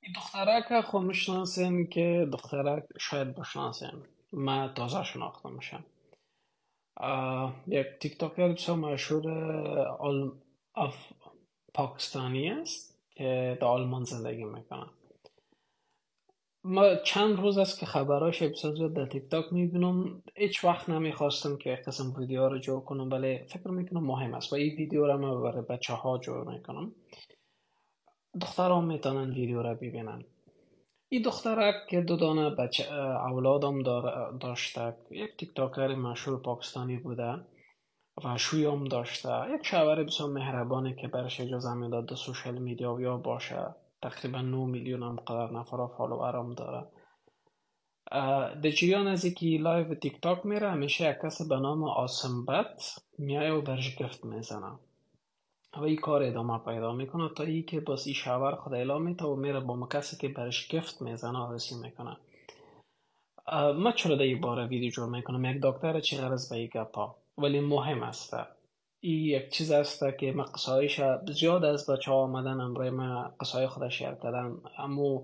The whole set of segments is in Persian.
این دخترک خب می‌شناسین که دخترک شاید بشناسین من تازه شناخته میشم یک تیک توکر بسیار مشهور. اف... پاکستانی است که در آلمان زندگی می‌کنه. ما چند روز است که خبراش بسیار زیاد در تیک تاک می‌بینم. هیچ وقت نمی‌خواستم که قسم ویدیو رو جور کنم ولی فکر می‌کنم مهم است. و این ویدیو رو من برای بچه ها جور می‌کنم. دختران می‌تونن ویدیو را ببینن. این دخترک که دو دانه بچه اولادم داشته یک TikToker مشهور پاکستانی بوده و شویم داشته. یک شوهر بسیار مهربانه که برش اجازه می‌داد در social media یا باشه. تقریبا 9 میلیون همی قدر نفر follower م داره. در جریان از live تیک تاک میره همیشه یک کس به نام آسمبت میایه و برش gift می‌زنه. و این کار ادامه پیدا می‌کنه. تا ای که باز ای شاور خود اعلام میته و میره با کسی که برش گفت می‌زنه آرسی می‌کنه ما چرا در باره ویدیو جور می‌کنم؟ یک دکتر چی غرض به این گپا؟ ولی مهم است. این یک چیز است که ما قصایش زیاد از بچه ها آمدن امروی ما قصای خودش شیر کردن. اما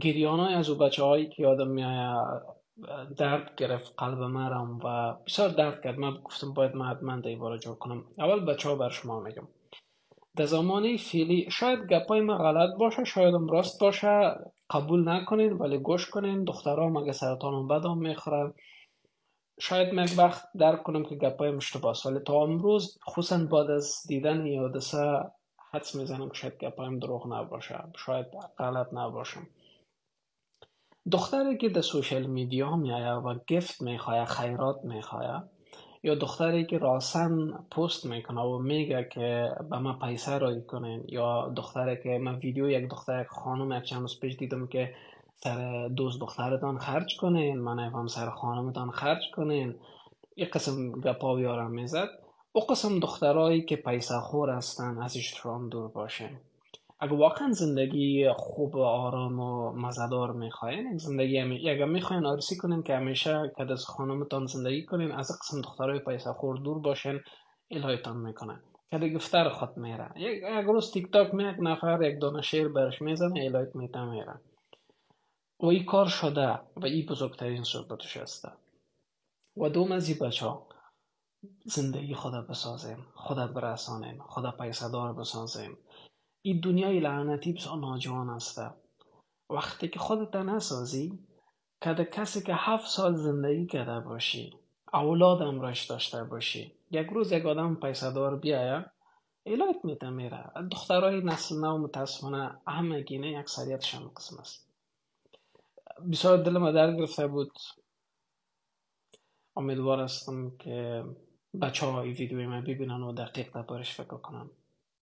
گریان های از او بچه هایی که یادم میایه درد گرفت قلب مرم و بسیار درد کرد. من گفتم باید من حتما دیواره جور کنم. اول بچه ها بر شما میگم. در زمان فعلی شاید گپای ما غلط باشه شاید هم راست باشه قبول نکنین ولی گوش کنین. دخترها مگه سرطان بدم می‌خورن شاید من وقت درک کنم که گپای مشتباس ولی تا امروز خصوصا بعد از دیدن این حادثه حدس می‌زنم که شاید گپایم دروغ نباشه. شاید غلط نباشم دختری که در سوشل میدیا میایه و گفت می‌خواه خیرات می‌خواه یا دختری که راسن پست می‌کنه و میگه که به ما پیسه رایی کنین یا دختری که من ویدیو یک دختر خانم یک چند روز پیش دیدم که سر دوست دخترتان خرج کنین من هم سر خانمتان خرج کنین. یک قسم گپا بیارم می‌زد او قسم دخترهایی که پیسه خور هستن ازش دور باشین. اگه واقعا زندگی خوب و آرام و مزدار می‌خواین یک زندگی همی... اگه می‌خواین آرسی کنین که همیشه که از خانمتان زندگی کنین از قسم دخترای پیسه خور دور باشین الهایتان می‌کنن. که گفتر خود میره. یک روز تیک تاک می یک نفر یک دانه شیر برش می‌زنه الهایت میته میره. و این کار شده و این بزرگترین صحبتش هسته. و دوم از این بچه زندگی خدا بسازیم خدا برسانیم خدا پیسه دار بسازیم. این دنیای لعنتی بسیار ناجوان است. وقتی که خودت نسازی که کسی که هفت سال زندگی کرده باشی اولاد امراش داشته باشی یک روز یک آدم پیسه دار بیایه ایلایت میده میره. دخترای نسل نو متاسفانه همگی نه اکثریتشان قسم است. بسیار دل ما درد گرفته بود. امیدوار هستم که بچه ها این ویدیوی من ببینن و دقیق دربارش فکر کنن.